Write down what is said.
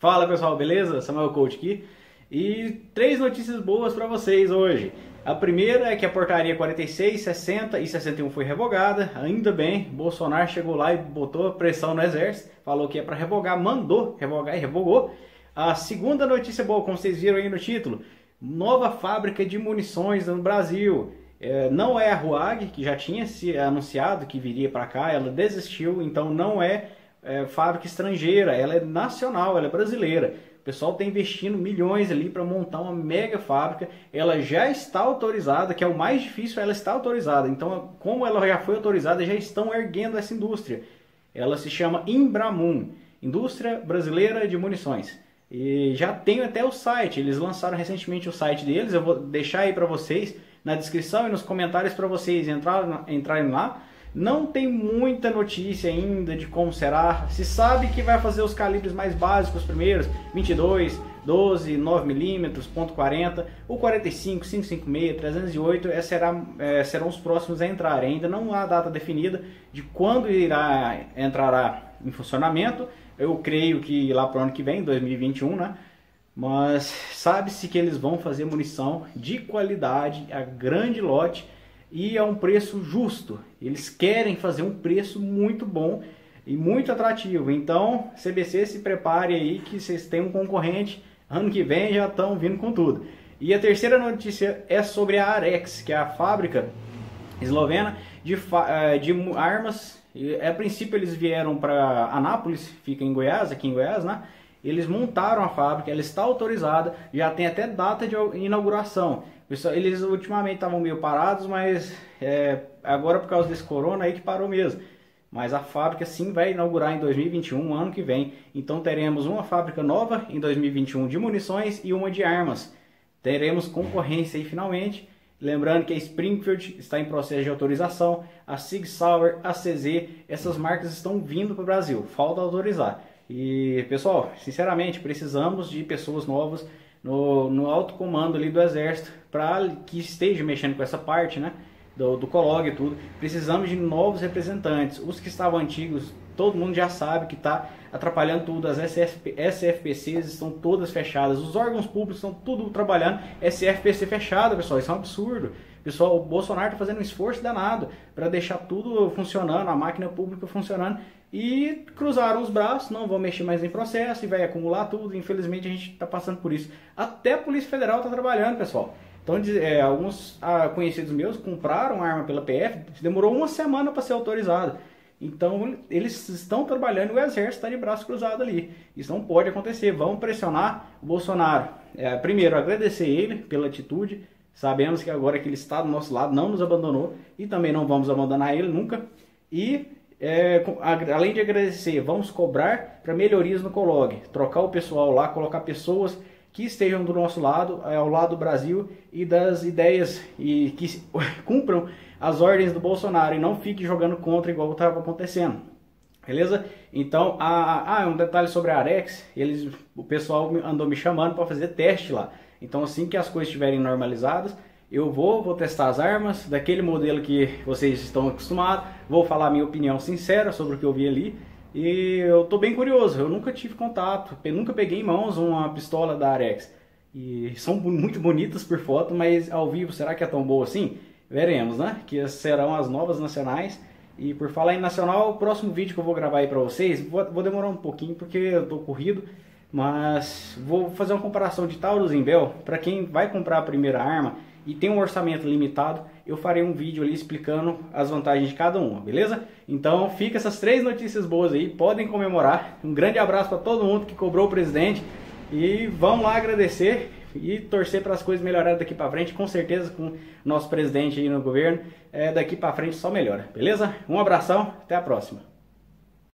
Fala pessoal, beleza? Samuel Coach aqui. E três notícias boas para vocês hoje. A primeira é que a portaria 46, 60 e 61 foi revogada. Ainda bem, Bolsonaro chegou lá e botou pressão no exército, falou que é para revogar, mandou revogar e revogou. A segunda notícia boa, como vocês viram aí no título, nova fábrica de munições no Brasil. É, não é a Ruag, que já tinha se anunciado que viria para cá, ela desistiu, então não é, é, fábrica estrangeira, ela é nacional, ela é brasileira. O pessoal está investindo milhões ali para montar uma mega fábrica. Ela já está autorizada, que é o mais difícil, ela está autorizada. Então, como ela já foi autorizada, já estão erguendo essa indústria. Ela se chama Imbramun, Indústria Brasileira de Munições. E já tem até o site, eles lançaram recentemente o site deles, eu vou deixar aí para vocês na descrição e nos comentários para vocês entrarem lá. Não tem muita notícia ainda de como será. Se sabe que vai fazer os calibres mais básicos primeiros, 22, 12, 9mm, ponto .40, o 45, 556, 308 é, será, é, serão os próximos a entrar. Ainda não há data definida de quando irá entrará em funcionamento. Eu creio que lá para o ano que vem, 2021, né? Mas sabe-se que eles vão fazer munição de qualidade, a grande lote e a um preço justo. Eles querem fazer um preço muito bom e muito atrativo. Então, CBC se prepare aí que vocês têm um concorrente. Ano que vem já estão vindo com tudo. E a terceira notícia é sobre a Arex, que é a fábrica eslovena de, eh, de armas. A princípio eles vieram para Anápolis, fica em Goiás, aqui em Goiás, né? Eles montaram a fábrica, ela está autorizada, já tem até data de inauguração. Eles ultimamente estavam meio parados, mas é, agora por causa desse corona aí que parou mesmo. Mas a fábrica sim vai inaugurar em 2021, ano que vem. Então teremos uma fábrica nova em 2021 de munições e uma de armas. Teremos concorrência aí finalmente. Lembrando que a Springfield está em processo de autorização, a Sig Sauer, a CZ, essas marcas estão vindo para o Brasil, falta autorizar. E pessoal, sinceramente, precisamos de pessoas novas no, no alto comando ali do exército para que esteja mexendo com essa parte, né? Do, do Colog e tudo. Precisamos de novos representantes. Os que estavam antigos, todo mundo já sabe que está atrapalhando tudo. As SFP, SFPCs estão todas fechadas. Os órgãos públicos estão tudo trabalhando. SFPC fechada, pessoal. Isso é um absurdo. Pessoal, o Bolsonaro está fazendo um esforço danado para deixar tudo funcionando, a máquina pública funcionando. E cruzaram os braços, não vão mexer mais em processo e vai acumular tudo. Infelizmente a gente está passando por isso. Até a Polícia Federal está trabalhando, pessoal. Então, é, alguns ah, conhecidos meus compraram arma pela PF, demorou uma semana para ser autorizado. Então, eles estão trabalhando e o exército está de braço cruzado ali. Isso não pode acontecer. Vamos pressionar o Bolsonaro. É, primeiro, agradecer ele pela atitude. Sabemos que agora que ele está do nosso lado, não nos abandonou e também não vamos abandonar ele nunca. E é, além de agradecer, vamos cobrar para melhorias no Colog, trocar o pessoal lá, colocar pessoas que estejam do nosso lado, é, ao lado do Brasil e das ideias e que cumpram as ordens do Bolsonaro e não fique jogando contra igual estava acontecendo. Beleza? Então, ah, um detalhe sobre a Arex, eles, o pessoal andou me chamando para fazer teste lá. Então, assim que as coisas estiverem normalizadas, eu vou, vou testar as armas daquele modelo que vocês estão acostumados, vou falar minha opinião sincera sobre o que eu vi ali. E eu tô bem curioso, eu nunca tive contato, nunca peguei em mãos uma pistola da Arex. E são muito bonitas por foto, mas ao vivo será que é tão boa assim? Veremos, né? Que serão as novas nacionais. E por falar em nacional, o próximo vídeo que eu vou gravar aí pra vocês, vou demorar um pouquinho porque eu tô corrido. Mas vou fazer uma comparação de Taurus em Bell para quem vai comprar a primeira arma e tem um orçamento limitado. Eu farei um vídeo ali explicando as vantagens de cada uma, beleza? Então fica essas três notícias boas aí, podem comemorar. Um grande abraço para todo mundo que cobrou o presidente e vamos lá agradecer e torcer para as coisas melhorarem daqui para frente. Com certeza com o nosso presidente aí no governo, é, daqui para frente só melhora, beleza? Um abração, até a próxima.